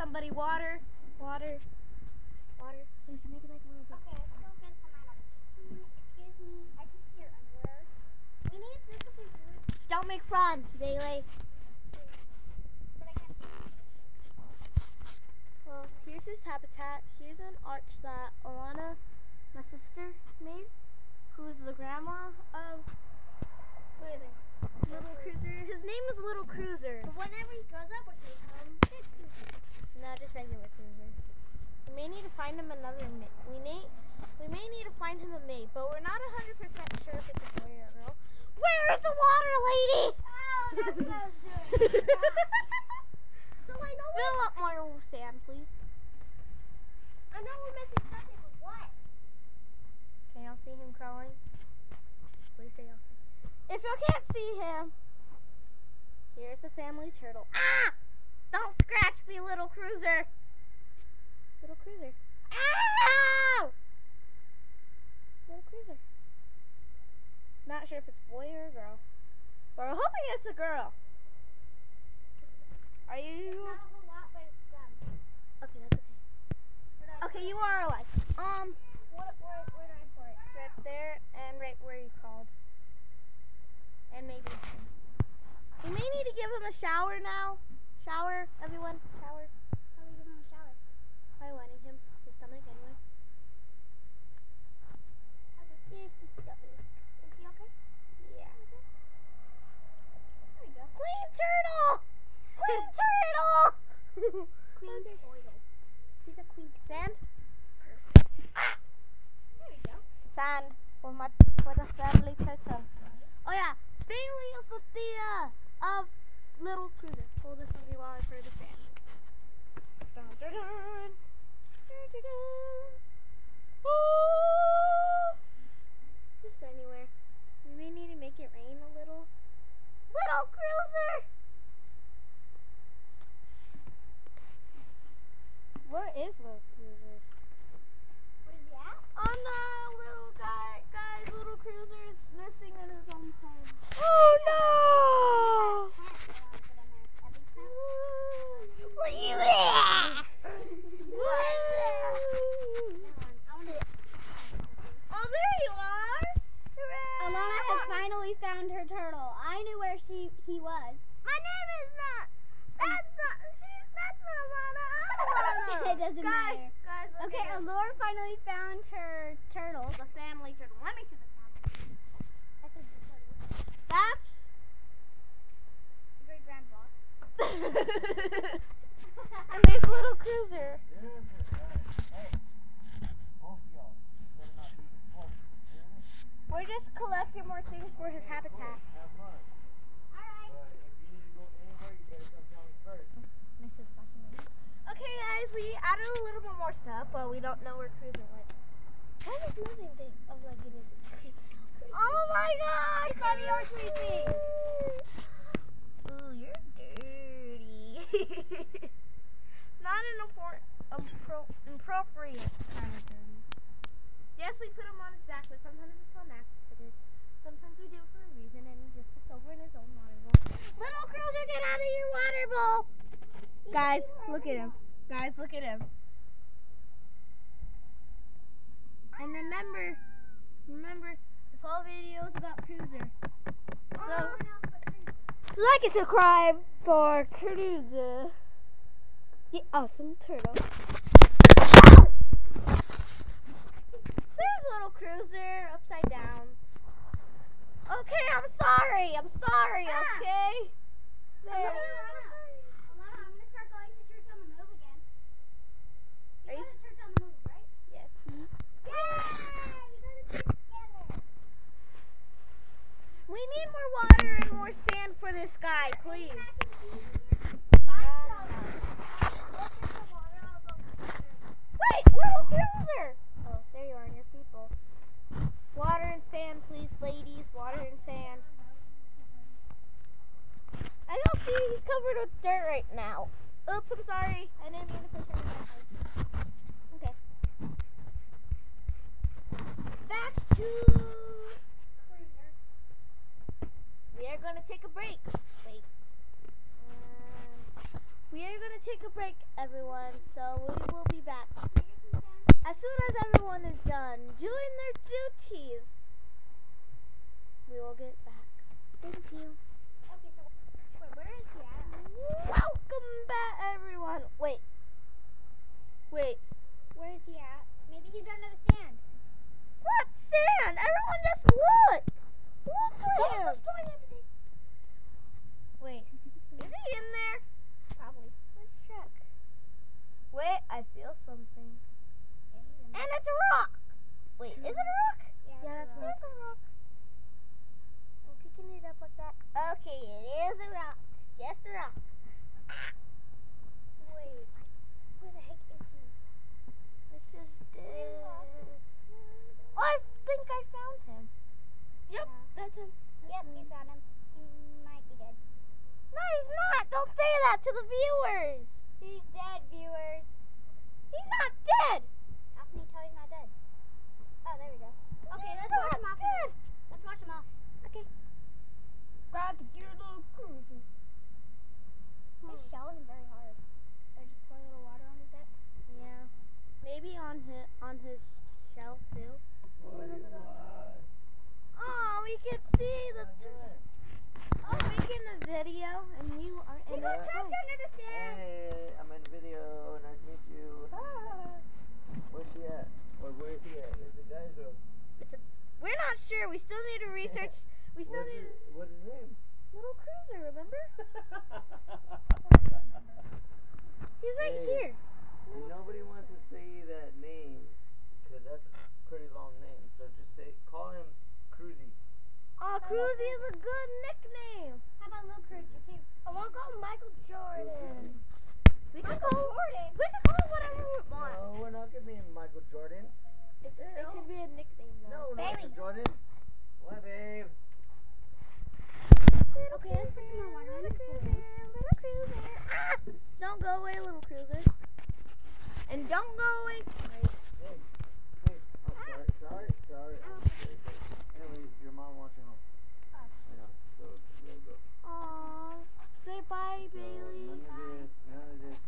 somebody water, water, water, so you can make it like a little bit. Okay, let's go get some out Excuse me, I can see your underwear. We need this will be rude, Don't make fun, Bailey. but I can't see. Well, here's his habitat. Here's an arch that Alana, my sister, made, who's the grandma of it? Little Cruiser. His name is Little Cruiser. But whenever he grows up, what do we call him? Big Cruiser. No, just regular Cruiser. We may need to find him another mate. We may, we may need to find him a mate, but we're not 100% sure if it's a boy or a girl. Where is the water lady? Oh, that's what I was doing. so I know Fill up more sand, please. I know we're missing something, but what? Can y'all see him crawling? Please say okay. If y'all can't see him, here's the family turtle. Ah! Don't scratch me, little cruiser. Little cruiser. Ow! Little cruiser. Not sure if it's a boy or a girl. But we're hoping it's a girl. Are you? not a whole lot, but it's um. Okay, that's okay. Where do I Okay, you are alive. Um, What, where, where do I pour it? right there and right where you crawled. And maybe. We may need to give him a shower now. Shower, everyone. Shower. How do we give him a shower? By wetting him. His stomach anyway. Just a stubby. Is he okay? Yeah. There we go. Clean turtle! Clean turtle! Queen Turtle. He's a queen. Sand? There we go. Sand. For my for the family turtle. Oh yeah. Bailey is the Thea uh, of Little Cruiser. Water for the sand. Dun, dun, dun. Dun. Just anywhere. We may need to make it rain a little. Little Cruiser! Where is Little Cruiser? What is he at? Oh no, little guy, guys, little cruiser is missing in his own home. Oh no! Oh, there you are! Hooray! Alana has finally found her turtle. I knew where she he was. My name is not. That's not. She's, that's not Alana. I'm Alana. It doesn't guys, matter. Guys, look Okay, at this. Allure finally found her turtle. the family turtle. Let me see the family. I said the turtle. That's. Great grandpa. and there's little cruiser. We're just collecting more things for his habitat. We added a little bit more stuff, but we don't know where Cruiser went. How is moving thing? Oh my goodness, it's crazy. Oh my gosh, Sonny, you're creepy. Ooh, you're dirty. Not an impro- appropriate kind of dirty. Yes, we put him on his back, but sometimes it's on accident. Sometimes we do it for a reason, and he just puts over in his own water bowl. Little Cruiser, get out of your water bowl! Guys, look at him. Guys, look at him. And remember, remember, this whole video is about Cruiser. So, like and subscribe for Cruiser, the awesome turtle. There's little Cruiser upside down. Okay, I'm sorry. I'm sorry. Ah. Okay. There. Alana, Alana, I'm gonna start going to church on the move again. Are You you go to church on the move, right? Yes. Yay! We go to church together. We need more water and more sand for this guy, please. Wait, little cruiser! Oh, there you are, and your people. Water and sand, please, ladies. Water and sand. I don't see he's covered with dirt right now. Oops, I'm sorry. I didn't mean to push him Okay. Back to. We are going to take a break. Wait. Um, We are gonna take a break, everyone. So we will be back as soon as everyone is done doing their duties. We will get back. Thank you. Okay, so wait, where is he at? Welcome back, everyone. Wait. Wait. Where is he at? Maybe he's under the sand. What sand? Everyone just look. Look for him. Wait. Is he in there? Probably. Let's check. Wait, I feel something. Yeah, he's in And it's a rock. Wait, is it a rock? Yeah, Yeah, that's that's a rock. a rock. I'm picking it up like that. Okay, it is a rock. Just a rock. Wait, where the heck is he? It's just dead. lost him. Oh, I think I found him. Yep, Yeah. that's him. Yep, we found him. He might be dead. No, he's not. Don't say that to the viewers. He's dead, viewers. He's not dead. How can you tell he's not dead? Oh, there we go. Okay, He's let's wash him off. dead. Let's wash him off. Okay. Grab the cute little cruiser. His hmm. shell isn't very hard. So I just pour a little water on his deck. Yeah. Maybe on his on his shell too. Oh, we can see the. Oh, making a video, and you are in the trapped under the sand. Hey, I'm in video. Nice to meet you. Where's she at? Or where is he at? It's the guy's room. We're not sure. We still need to research. We still What's need his, what's his name? little cruiser. Remember? He's right Hey. here. and nobody wants to say that name because that's a pretty long name. So just say, call him Cruzy. Oh, Cruzy is a good nickname. How about Lil Cruiser too? I want to call Michael Jordan. We can Michael call. Jordan? We can call him whatever we want. No, we're not gonna name Michael Jordan. It's, it Hell. could be a nickname though. No, not Bailey. Michael Jordan. What, babe? Okay, let's put some more water on his pool. Little cruiser. Ah! Don't go away, little cruiser. And don't go away. Hey, hey. Oh, sorry, sorry, sorry. Oh, Anyways, your mom wants you home. You so you gotta go. Aw. Say bye, So Bailey. none of this, none of this